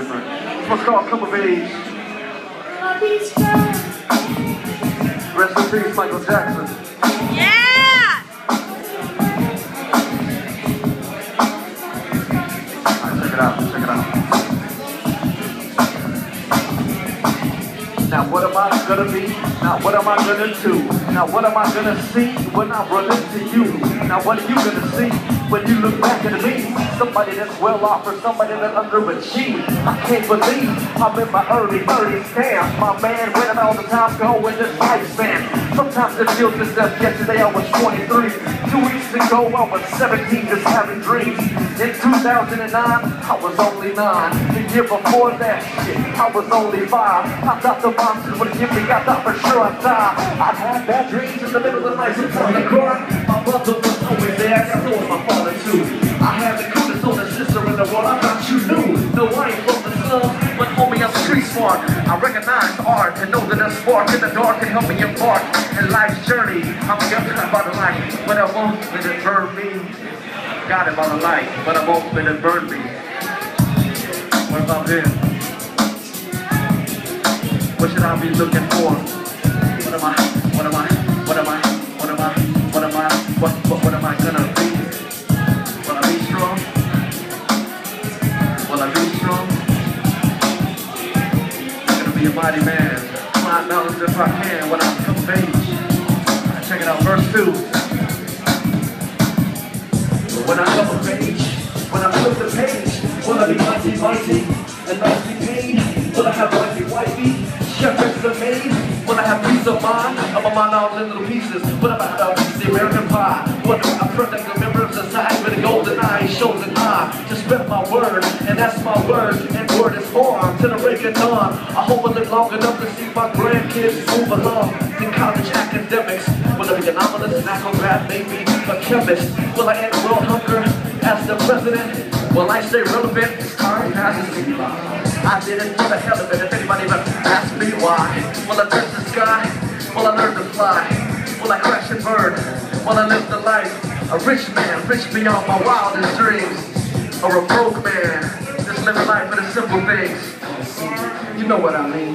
different. This one's called Come of Age. Rest in peace, Michael Jackson. Yeah! Alright, check it out, check it out. Now what am I gonna be? Now what am I gonna do? Now what am I gonna see when I run into you? Now what are you gonna see when you look back at me? Somebody that's well off or somebody that's underachieved. I can't believe I'm in my early 30s. Damn, my man, where did all the time go in this lifespan? Sometimes it feels as if yesterday I was 23. Two weeks ago I was 17 just having dreams. In 2009 I was only 9. The year before that shit I was only 5. I thought the monsters would give me, I thought for sure I'd die. I had bad dreams in the middle of the night, sometimes I cried. My mother was always I recognize art and know that a spark in the dark can help me embark in life's journey. I'm a guessing by the light, but I won't let it burn me. Got it by the light, but I won't let it burn me. What about this? What should I be looking for? Be a mighty man. Find knowledge if I can when I come of age. Check it out, verse two. When I come of age, when I flip the page, will I be mighty, mighty, and nicely paid? Will I have wifey, wifey? Is the maid. Will I have peace of mind? I'm a mind all in little pieces. What about of American pie? What do I protect the member of society with a golden eye, shows an eye? Spread my word, and that's my word, and word is form to the break of dawn. I hope I live long enough to see my grandkids move along in college academics. Will I be an anomalous, an acrobat, maybe a chemist? Will I end world hunger as the president? Will I stay relevant time passes me by? I didn't for the hell of it. If anybody ever asked me why, will I touch the sky? Will I learn to fly? Will I crash and burn? Will I live the life? A rich man, rich beyond my wildest dreams. Or a broke man, just living life for the simple things. You know what I mean.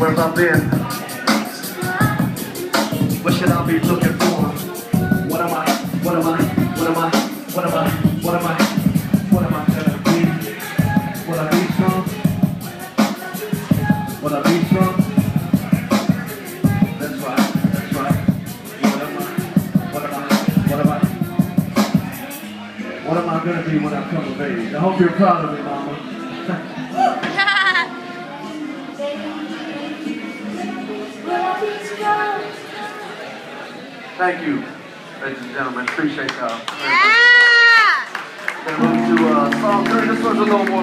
Where have I been? What should I be looking for? What am I gonna be when I come of age? I hope you're proud of me, Mama. Thank you, ladies and gentlemen. Appreciate y'all. yeah! Gonna move to uh, song three. This one's a little more.